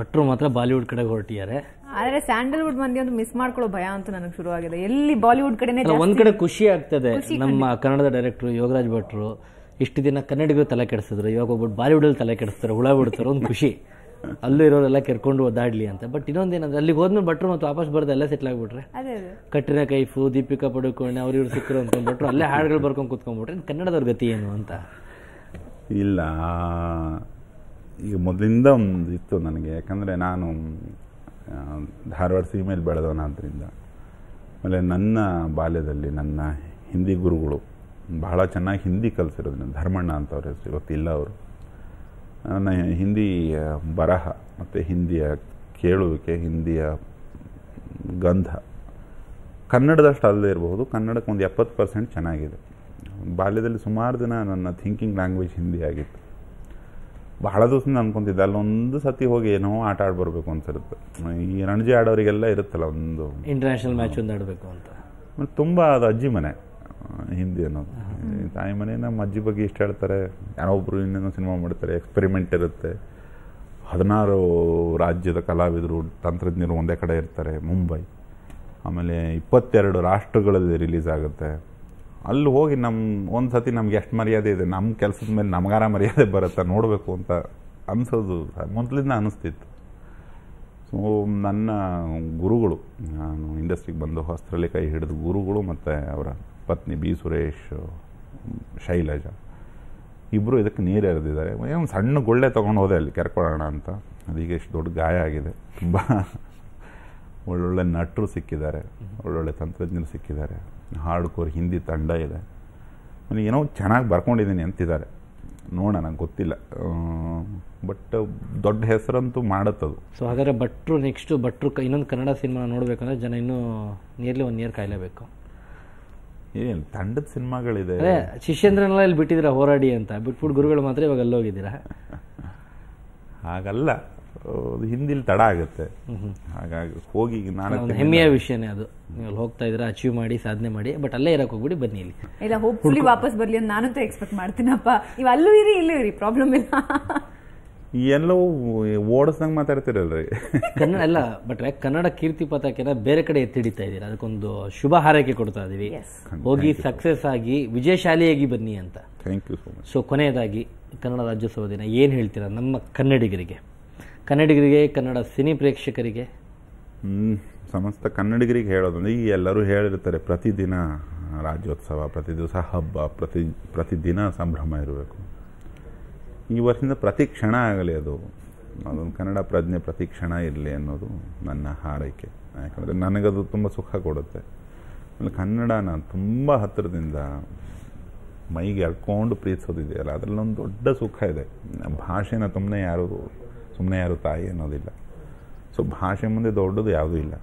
ಭಟ್ರು ಮಾತ್ರ ಬಾಲಿವುಡ್ ಕಡೆ ಹೊರಟಿದ್ದಾರೆ. ಆದ್ರೆ ಸ್ಯಾಂಡಲ್ವುಡ್ ಮಂದಿ ಒಂದು ಮಿಸ್ ಮಾಡ್ಕೊಳ್ಳೋ ಭಯ ಅಂತ ನನಗೆ ಶುರುವಾಗಿದೆ ಎಲ್ಲಿ ಬಾಲಿವುಡ್ ಕಡೆನೇ ಒಂದು ಕಡೆ ಖುಷಿ ಆಗ್ತದೆ. ನಮ್ಮ ಕನ್ನಡದ ಡೈರೆಕ್ಟರ್ ಯೋಗರಾಜ್ ಭಟ್ರು ಇಷ್ಟು ದಿನ ಕನ್ನಡಿಗರು ತಲೆ ಕೆಡಿಸಿದ್ರು. ಇವಾಗ ಒಬ್ಬರು ಬಾಲಿವುಡಲ್ಲಿ ತಲೆ ಕೆಡಿಸ್ತಾರೆ ಹುಳ ಬಿಡ್ತಾರೆ ಒಂದು ಖುಷಿ. ಅಲ್ಲೂ ಇರೋರೆಲ್ಲ ಕೆರ್ಕೊಂಡು ಒದ್ದಾಡ್ಲಿ ಅಂತ. ಬಟ್ ಇನ್ನೊಂದೇನಂದ್ರೆ ಅಲ್ಲಿಗೆ ಹೋದ್ಮೇಲೆ ಭಟ್ರು ಮತ್ತು ವಾಪಸ್ ಬರೋದು ಎಲ್ಲ ಸೆಟ್ಲ್ ಆಗ್ಬಿಟ್ರೆ. ಅದೇ ಅದೇ. ಕಟ್ರಿನಾ ಕೈಫು ದೀಪಿಕಾ ಪಡುಕೋಣೆ ಅವ್ರು ಇವ್ರು ಸಿಕ್ಕರು ಅಂದ್ಕೊಂಡ್ಬಿಟ್ರು ಅಲ್ಲೇ ಹಾಡುಗಳು ಬರ್ಕೊಂಡು ಕುತ್ಕೊಂಡ್ಬಿಟ್ರೆ ಕನ್ನಡದವ್ರ ಗತಿ ಏನು ಅಂತ. ಇಲ್ಲ ಈಗ ಮೊದಲಿಂದ ಒಂದು ಇತ್ತು ನನಗೆ. ಯಾಕಂದರೆ ನಾನು ಧಾರವಾಡ ಸೀಮೆಯಲ್ಲಿ ಬೆಳೆದವನಾದ್ದರಿಂದ ಆಮೇಲೆ ನನ್ನ ಬಾಲ್ಯದಲ್ಲಿ ನನ್ನ ಹಿಂದಿ ಗುರುಗಳು ಬಹಳ ಚೆನ್ನಾಗಿ ಹಿಂದಿ ಕಲಿಸಿರೋದ್ರಿಂದ, ಧರ್ಮಣ್ಣ ಅಂತವ್ರ ಹೆಸರು ಇವತ್ತಿಲ್ಲ ಅವರು. ನನ್ನ ಹಿಂದಿ ಬರಹ ಮತ್ತು ಹಿಂದಿಯ ಕೇಳುವಿಕೆ, ಹಿಂದಿಯ ಗಂಧ ಕನ್ನಡದಷ್ಟು ಅಲ್ಲದೆ ಇರಬಹುದು. ಕನ್ನಡಕ್ಕೆ ಒಂದು ಎಪ್ಪತ್ತು ಪರ್ಸೆಂಟ್ ಚೆನ್ನಾಗಿದೆ. ಬಾಲ್ಯದಲ್ಲಿ ಸುಮಾರು ದಿನ ನನ್ನ ಥಿಂಕಿಂಗ್ ಲ್ಯಾಂಗ್ವೇಜ್ ಹಿಂದಿ ಆಗಿತ್ತು. ಬಹಳ ದಿವಸದಿಂದ ಅನ್ಕೊಂತಿದ್ದೆ ಅಲ್ಲೊಂದು ಸತಿ ಹೋಗಿ ಏನೋ ಆಟ ಆಡ್ಬರ್ಬೇಕು ಬರಬೇಕು ಅನ್ಸಿರುತ್ತೆ. ಈ ರಣಜಿ ಆಡೋರಿಗೆಲ್ಲ ಇರುತ್ತಲ್ಲ ಒಂದು ಇಂಟರ್ನ್ಯಾಷನಲ್ ಮ್ಯಾಚ್ ಒಂದು ಆಡಬೇಕು ಅಂತ. ಮತ್ತೆ ತುಂಬ ಅದು ಅಜ್ಜಿ ಮನೆ ಹಿಂದಿ ಅನ್ನೋದು. ತಾಯಿ ಮನೆ ನಮ್ಮ ಅಜ್ಜಿ ಬಗ್ಗೆ ಇಷ್ಟ ಹೇಳ್ತಾರೆ. ಯಾರೋ ಒಬ್ರು ಇನ್ನೇನೋ ಸಿನಿಮಾ ಮಾಡ್ತಾರೆ ಎಕ್ಸ್ಪೆರಿಮೆಂಟ್ ಇರುತ್ತೆ. ಹದಿನಾರು ರಾಜ್ಯದ ಕಲಾವಿದರು ತಂತ್ರಜ್ಞರು ಒಂದೇ ಕಡೆ ಇರ್ತಾರೆ ಮುಂಬೈ. ಆಮೇಲೆ ಇಪ್ಪತ್ತೆರಡು ರಾಷ್ಟ್ರಗಳಲ್ಲಿ ರಿಲೀಸ್ ಆಗುತ್ತೆ. ಅಲ್ಲಿ ಹೋಗಿ ನಮ್ಮ ಒಂದು ಸತಿ ನಮ್ಗೆ ಎಷ್ಟು ಮರ್ಯಾದೆ ಇದೆ ನಮ್ಮ ಕೆಲಸದ ಮೇಲೆ ನಮಗಾರ ಮರ್ಯಾದೆ ಬರುತ್ತಾ ನೋಡಬೇಕು ಅಂತ ಅನ್ಸೋದು ಮೊದಲಿಂದ ಅನಿಸ್ತಿತ್ತು. ಸೊ ನನ್ನ ಗುರುಗಳು, ನಾನು ಇಂಡಸ್ಟ್ರಿಗೆ ಬಂದು ಹೊಸ್ತರಲ್ಲಿ ಕೈ ಹಿಡಿದ ಗುರುಗಳು ಮತ್ತು ಅವರ ಪತ್ನಿ ಬಿ ಸುರೇಶ್, ಶೈಲಜ ಇಬ್ಬರು ಇದಕ್ಕೆ ನೀರು ಎರೆದಿದ್ದಾರೆ. ಏನು ಸಣ್ಣ ಗುಳ್ಳೆ ತೊಗೊಂಡು ಹೋದೆ ಅಲ್ಲಿ ಕೆರ್ಕೊಳ್ಳೋಣ ಅಂತ. ಅದೀಗ ಎಷ್ಟು ದೊಡ್ಡ ಗಾಯ ಆಗಿದೆ. ತುಂಬ ಒಳ್ಳೊಳ್ಳೆ ನಟರು ಸಿಕ್ಕಿದ್ದಾರೆ, ಒಳ್ಳೊಳ್ಳೆ ತಂತ್ರಜ್ಞರು ಸಿಕ್ಕಿದ್ದಾರೆ. ಹಾರ್ಡ್ಕೋರ್ ಹಿಂದಿ ತಂಡ ಇದೆ. ನನಗೆ ಏನೋ ಚೆನ್ನಾಗಿ ಬರ್ಕೊಂಡಿದ್ದೀನಿ ಅಂತಿದ್ದಾರೆ. ನೋಡೋಣ ನಂಗೆ ಗೊತ್ತಿಲ್ಲ. ಬಟ್ ದೊಡ್ಡ ಹೆಸರಂತೂ ಮಾಡತ್ತದು. ಸೊ ಹಾಗಾದರೆ ಭಟ್ರು ನೆಕ್ಸ್ಟು ಭಟ್ರು ಇನ್ನೊಂದು ಕನ್ನಡ ಸಿನಿಮಾ ನೋಡಬೇಕಂದ್ರೆ ಜನ ಇನ್ನೂ ನಿಯರ್ಲಿ ಒನ್ ಇಯರ್ ಕಾಯಲೇಬೇಕು. ಏನು ತಂಡದ ಸಿನಿಮಾಗಳಿದೆ? ಶಿಷ್ಯಂದ್ರನೆಲ್ಲ ಇಲ್ಲಿ ಬಿಟ್ಟಿದ್ದೀರಾ ಹೋರಾಡಿ ಅಂತ. ಬಿಟ್ಬಿಟ್ಟು ಗುರುಗಳು ಮಾತ್ರ ಇವಾಗ ಅಲ್ಲೋಗಿದ್ದೀರಾ? ಹಾಗಲ್ಲ. ಹಿಂದಿಲಿ ತಡ ಆಗುತ್ತೆ. ಹಾಗಾಗಿ ಹೋಗಿ ನಾನು ಹೆಮ್ಮೆಯ ವಿಷಯನೇ ಅದು. ನೀವು ಅಲ್ಲಿ ಹೋಗ್ತಾ ಇದ್ರೆ ಅಚೀವ್ ಮಾಡಿ ಸಾಧನೆ ಮಾಡಿ ಬಟ್ ಅಲ್ಲೇ ಇರಕ್ಕೆ ಹೋಗ್ಬಿಡಿ ಬನ್ನಿ ಇಲ್ಲಿ. ಇಲ್ಲ ಹೋಪ್ಫುಲಿ ವಾಪಸ್ ಬರ್ಲಿ ಅಂತ ನಾನಂತೂ ಎಕ್ಸ್ಪೆಕ್ಟ್ ಮಾಡ್ತೀನಪ್ಪ. ನೀವು ಅಲ್ಲೂ ಇರಿ ಇಲ್ಲೂ ಇರಿ ಪ್ರಾಬ್ಲಮ್ ಇಲ್ಲ. ಎಲ್ಲವೂ ಓಡಿಸ್ದಂಗೆ ಮಾತಾಡ್ತಿರಲ್ರಿ. ಕನ್ನಡ ಅಲ್ಲ ಬಟ್ ಕನ್ನಡ ಕೀರ್ತಿ ಪತಾಕೆನ ಬೇರೆ ಕಡೆ ಎತ್ತಿಡಿತಾ ಇದ್ದೀರಾ? ಅದಕ್ಕೊಂದು ಶುಭ ಹಾರೈಕೆ ಕೊಡ್ತಾ ಇದೀವಿ. ಹೋಗಿ ಸಕ್ಸಸ್ ಆಗಿ ವಿಜಯಶಾಲಿಯಾಗಿ ಬನ್ನಿ ಅಂತ. Thank you so much so ಕೊನೆಯದಾಗಿ ಕನ್ನಡ ರಾಜ್ಯೋತ್ಸವ ದಿನ ಏನು ಹೇಳ್ತೀರಾ ನಮ್ಮ ಕನ್ನಡಿಗರಿಗೆ? ಕನ್ನಡಿಗರಿಗೆ, ಕನ್ನಡ ಸಿನಿ ಪ್ರೇಕ್ಷಕರಿಗೆ. ಸಮಸ್ತ ಕನ್ನಡಿಗರಿಗೆ ಹೇಳೋದಂದ್ರೆ ಈ ಎಲ್ಲರೂ ಹೇಳಿರ್ತಾರೆ, ಪ್ರತಿದಿನ ರಾಜ್ಯೋತ್ಸವ, ಪ್ರತಿ ದಿವಸ ಹಬ್ಬ, ಪ್ರತಿ ಪ್ರತಿದಿನ ಸಂಭ್ರಮ ಇರಬೇಕು. ಈ ವರ್ಷದಿಂದ ಪ್ರತಿ ಕ್ಷಣ ಆಗಲಿ ಅದು. ಅದೊಂದು ಕನ್ನಡ ಪ್ರಜ್ಞೆ, ಪ್ರತಿ ಕ್ಷಣ ಇರಲಿ ಅನ್ನೋದು ನನ್ನ ಹಾರೈಕೆ. ಯಾಕಂದರೆ ನನಗದು ತುಂಬ ಸುಖ ಕೊಡುತ್ತೆ. ಆಮೇಲೆ ಕನ್ನಡನ ತುಂಬ ಹತ್ತಿರದಿಂದ ಮೈಗೆ ಎಳ್ಕೊಂಡು ಪ್ರೀತಿಸೋದಿದೆಯಲ್ಲ, ಅದರಲ್ಲೊಂದು ದೊಡ್ಡ ಸುಖ ಇದೆ. ಭಾಷೆನ ತುಂಬನೇ ಯಾರು ಸುಮ್ಮನೆ ಯಾರು ತಾಯಿ ಅನ್ನೋದಿಲ್ಲ. ಸೊ, ಭಾಷೆ ಮುಂದೆ ದೊಡ್ಡದು ಯಾವುದೂ ಇಲ್ಲ.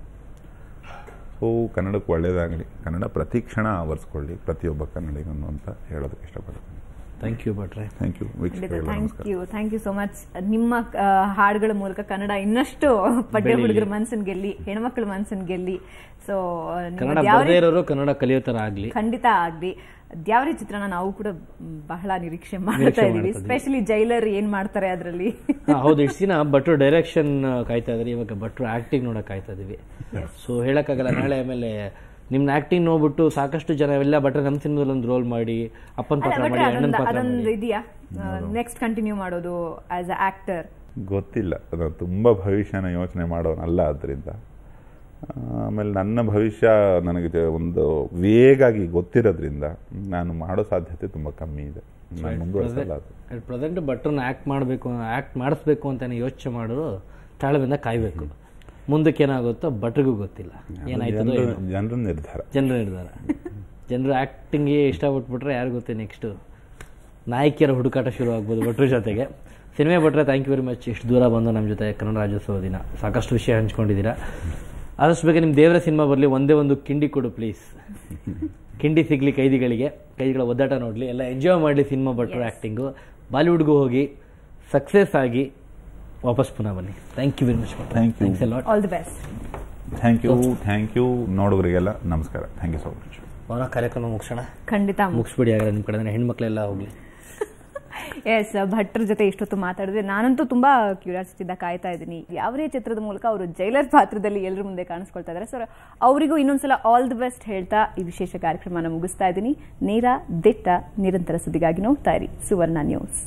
ಸೊ, ಕನ್ನಡಕ್ಕೆ ಒಳ್ಳೆಯದಾಗಲಿ ಕನ್ನಡ ಪ್ರತಿ ಕ್ಷಣ ಆವರಿಸ್ಕೊಳ್ಳಿ ಪ್ರತಿಯೊಬ್ಬ ಕನ್ನಡಿಗನು ಅಂತ ಹೇಳೋದಕ್ಕೆ ಇಷ್ಟಪಡ್ತೀನಿ. ಥ್ಯಾಂಕ್ ಯು ಭಟ್ರೆ. Thank you thank you thank you so much ನಿಮ್ಮ ಹಾಡುಗಳ ಮೂಲಕ ಕನ್ನಡ ಇನ್ನಷ್ಟು ಪಠ್ಯ ಹುಡುಗರ ಮನ್ಸನ್ ಗೆಲ್ಲಿ ಹೆಣ್ಮಕ್ಳ ಮನಸ್ಸನ್ನು ಗೆಲ್ಲಿ. ಸೊ ಕನ್ನಡ ಕಲಿಯೋತರ ಆಗಲಿ. ಖಂಡಿತ ಆಗಲಿ. ದ್ಯಾವರಿ ಚಿತ್ರಣ ನಾವು ಕೂಡ ಬಹಳ ನಿರೀಕ್ಷೆ ಮಾಡ್ತಾ ಇದೀವಿ ಸ್ಪೆಷಲಿ ಜೈಲರ್ ಏನ್ ಮಾಡ್ತಾರೆ ಅದರಲ್ಲಿ. ಹೌದು ಇಷ್ಟು ದಿನ ಭಟ್ರು ಡೈರೆಕ್ಷನ್ ಕಾಯ್ತಾ ಇದ್ರಿ. ಇವಾಗ ಭಟ್ರು ಆಕ್ಟಿಂಗ್ ನೋಡಕ್ ಕಾಯ್ತಾ ಇದೀವಿ. ಸೊ ಹೇಳಕ್ಕಾಗಲ್ಲ. ನಾಳೆ ಆಮೇಲೆ ನಿಮ್ನ ಆಕ್ಟಿಂಗ್ ನೋಡ್ಬಿಟ್ಟು ಸಾಕಷ್ಟು ಜನ ಎಲ್ಲ ಬಟ್ರೆ ನಮ್ಮ ಸಿನಿಮಾದಲ್ಲಿ ಒಂದು ರೋಲ್ ಮಾಡಿ ಅಪ್ಪನ ಪಾತ್ರ ಮಾಡಿ ಅಣ್ಣನ ಪಾತ್ರ ಅದೊಂದು ಮಾಡಿ. ಇದೆಯಾ? ನೆಕ್ಸ್ಟ್ ಕಂಟಿನ್ಯೂ ಮಾಡೋದು ಆಸ್ ಅ ಆಕ್ಟರ್ ಗೊತ್ತಿಲ್ಲ. ನಾನು ತುಂಬಾ ಭವಿಷ್ಯನ ಯೋಚನೆ ಮಾಡೋನಲ್ಲ ಅದರಿಂದ ಆಮೇಲೆ ನನ್ನ ಭವಿಷ್ಯ ನನಗೆ ಒಂದು ವೇಗಾಗಿ ಗೊತ್ತಿರೋದ್ರಿಂದ ನಾನು ಮಾಡೋ ಸಾಧ್ಯತೆ ತುಂಬಾ ಕಮ್ಮಿ ಇದೆ. ಅದು. ಪ್ರೆಸೆಂಟ್ ಬಟ್ರನ್ನ ಆಕ್ಟ್ ಮಾಡಬೇಕು ಆಕ್ಟ್ ಮಾಡಿಸ್ಬೇಕು ಅಂತ ಯೋಚನೆ ಮಾಡೋರು ತಾಳ್ಮೆಯಿಂದ ಕಾಯ್ಬೇಕು. ಮುಂದಕ್ಕೆ ಏನಾಗುತ್ತೋ ಭಟ್ರಿಗೂ ಗೊತ್ತಿಲ್ಲ. ಏನಾಯ್ತದೋ ಜನರ ನಿರ್ಧಾರ. ಜನರ ನಿರ್ಧಾರ. ಜನರು ಆ್ಯಕ್ಟಿಂಗ್ಗೆ ಇಷ್ಟಪಟ್ಬಿಟ್ರೆ ಯಾರು ಗೊತ್ತೇ ನೆಕ್ಸ್ಟು ನಾಯಕಿಯರ ಹುಡುಕಾಟ ಶುರು ಆಗ್ಬೋದು ಭಟ್ರ ಜೊತೆಗೆ. ಸಿನಿಮೆ ಭಟ್ರೆ ಥ್ಯಾಂಕ್ ಯು ವೆರಿ ಮಚ್ ಇಷ್ಟು ದೂರ ಬಂದು ನಮ್ಮ ಜೊತೆ ಕನ್ನಡ ರಾಜ್ಯೋತ್ಸವ ದಿನ. ಸಾಕಷ್ಟು ವಿಷಯ ಹಂಚ್ಕೊಂಡಿದ್ದೀರಾ. ಆದಷ್ಟು ಬೇಗ ನಿಮ್ಮ ದೇವರ ಸಿನಿಮಾ ಬರಲಿ ಒಂದೇ ಒಂದು ಕಿಂಡಿ ಕೊಡು ಪ್ಲೀಸ್ ಕಿಂಡಿ ಸಿಗ್ಲಿ ಕೈದಿಗಳಿಗೆ. ಕೈದಿಗಳ ಒದ್ದಾಟ ನೋಡಲಿ. ಎಲ್ಲ ಎಂಜಾಯ್ ಮಾಡಲಿ ಸಿನಿಮಾ ಭಟ್ರು ಆ್ಯಕ್ಟಿಂಗು ಬಾಲಿವುಡ್ಗೂ ಹೋಗಿ ಸಕ್ಸಸ್ ಆಗಿ ವಾಪಸ್ ಪುನಃ ಬನ್ನಿ. Thank you very much thank you thanks ಎಲ್ಲ all the best thank you thank you ನೋಡೋರಿಗೆಲ್ಲ ನಮಸ್ಕಾರ. ಥ್ಯಾಂಕ್ ಯು ಸೊ ಮಚ್ ಅವರ ಕಾರ್ಯಕ್ರಮ ಮುಗಿಸೋಣ? ಖಂಡಿತ. ಮುಗಿಸ್ಬಿಡಿ ಆಗಲ್ಲ ನಿಮ್ಮ ಕಡೆ ಹೆಣ್ಮಕ್ಳೆಲ್ಲ ಹೋಗ್ಲಿ. ಎಸ್ ಭಟ್ರ ಜೊತೆ ಇಷ್ಟೊತ್ತು ಮಾತಾಡಿದ್ರೆ ನಾನಂತೂ ತುಂಬಾ ಕ್ಯೂರಿಯಾಸಿಟಿ ಇಂದ ಕಾಯ್ತಾ ಇದ್ದೀನಿ. ಯಾವುದೇ ಚಿತ್ರದ ಮೂಲಕ ಅವರು ಜೈಲರ್ ಪಾತ್ರದಲ್ಲಿ ಎಲ್ಲರ ಮುಂದೆ ಕಾಣಿಸ್ಕೊಳ್ತಾ ಇದ್ದಾರೆ. ಸರ್ ಅವರಿಗೂ ಇನ್ನೊಂದ್ಸಲ ಆಲ್ ದಿ ಬೆಸ್ಟ್ ಹೇಳ್ತಾ ಈ ವಿಶೇಷ ಕಾರ್ಯಕ್ರಮನ ಮುಗಿಸ್ತಾ ಇದ್ದೀನಿ. ನೇರ ದಿಟ್ಟ ನಿರಂತರ ಸುದ್ದಿಗಾಗಿ ನೋಡ್ತಾ ಇರಿ ಸುವರ್ಣ ನ್ಯೂಸ್